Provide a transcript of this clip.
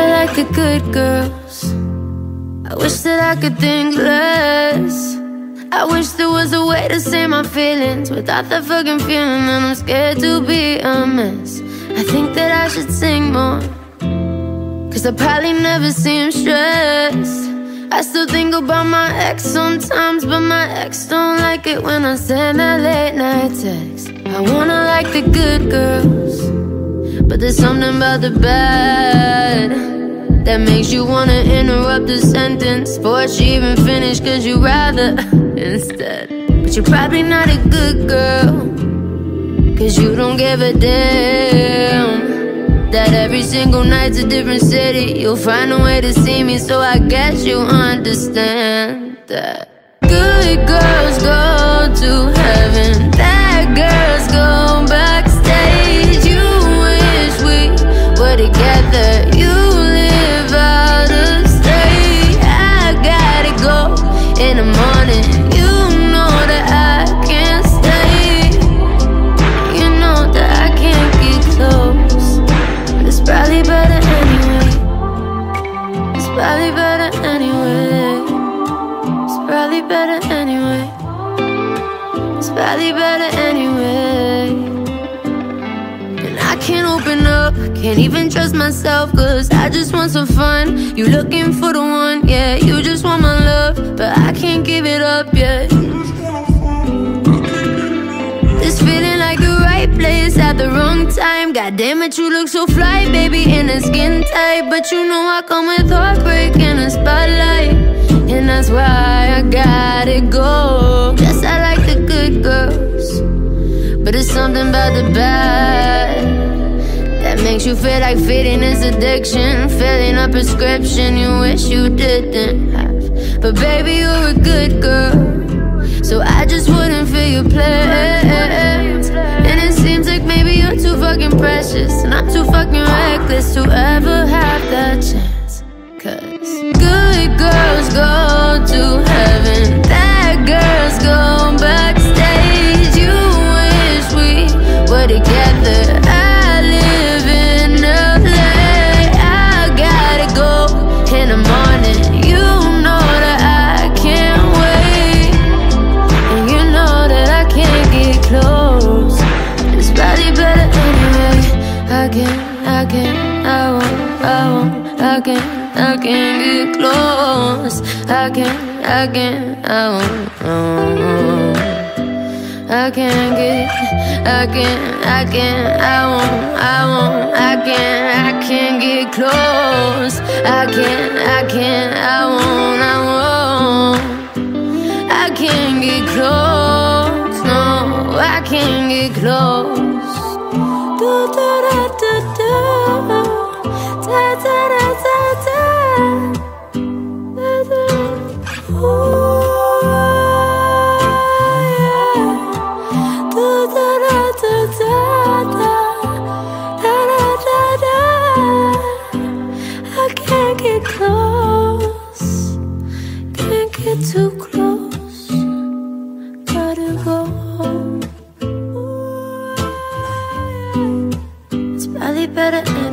like the good girls. I wish that I could think less. I wish there was a way to say my feelings without the fucking feeling that I'm scared to be a mess. I think that I should sing more. Cause I probably never seem stressed. I still think about my ex sometimes, but my ex don't like it when I send that late night text. I wanna like the good girls, but there's something about the bad that makes you wanna interrupt the sentence before she even finished, cause you rather instead. But you're probably not a good girl, cause you don't give a damn. That every single night's a different city You'll find a way to see me So I guess you understand that Good girls go to heaven better anyway. It's probably better anyway. And I can't open up, can't even trust myself Cause I just want some fun. You looking for the one, yeah You just want my love, but I can't give it up yet This feeling like the right place at the wrong time. God damn it, you look so fly, baby, in a skin tight But you know I come with heartbreak in a spotlight bad. That makes you feel like feeding is addiction. Filling a prescription you wish you didn't have. But baby, you're a good girl. So I just wouldn't feel your plans And it seems like maybe you're too fucking precious. And I'm too fucking reckless to ever have that chance. Cause good girls go I live in a. I gotta go in the morning. You know that I can't wait. And you know that I can't get close. I can't, I can't, I won't, I won't, I can't, get. I can't, I can't, I won't. I won't. I can't I can't, get close. I can't, I can't, I won't, I won't. I can't get close, no, I can't get close. Do, do, da, do. Da, da, da, da, get too close, gotta go home. It's probably better.